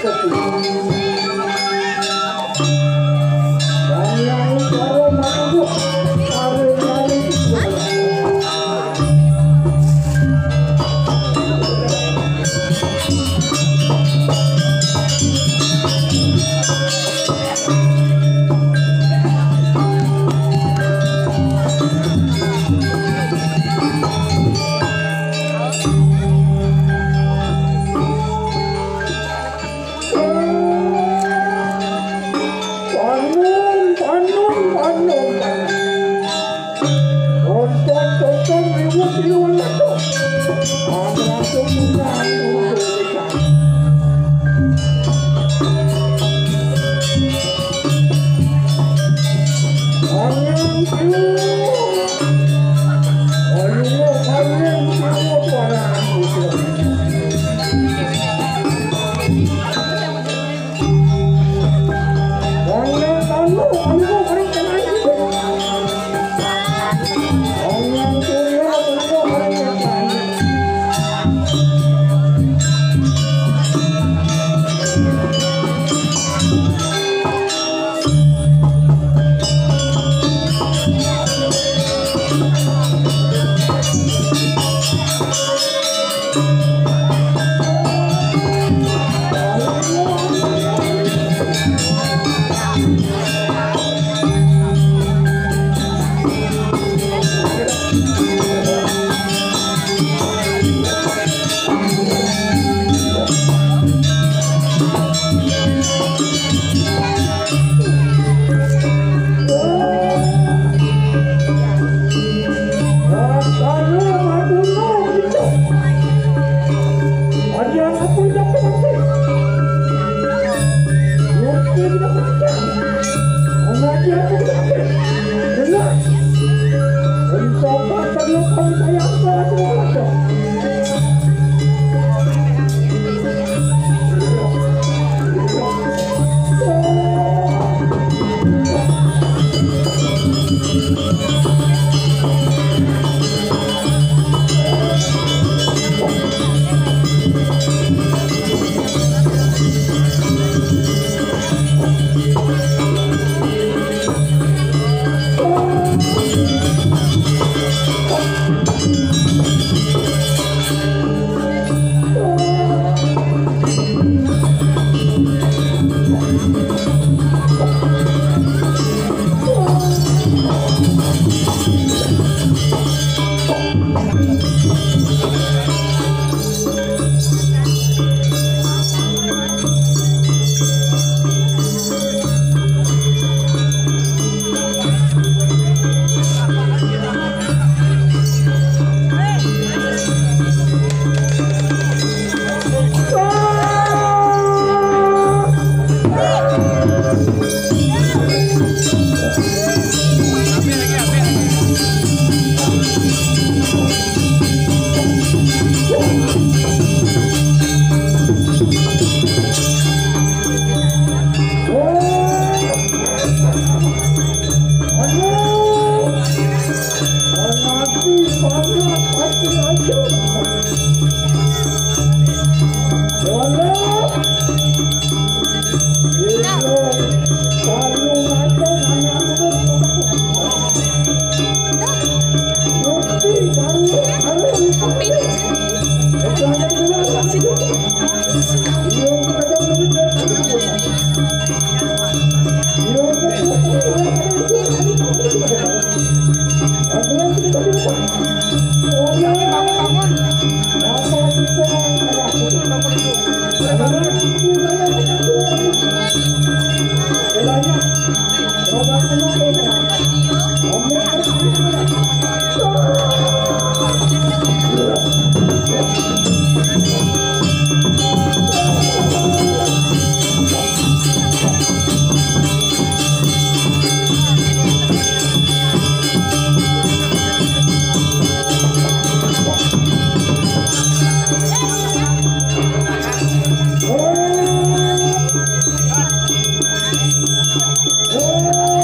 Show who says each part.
Speaker 1: 这不。you. Oh!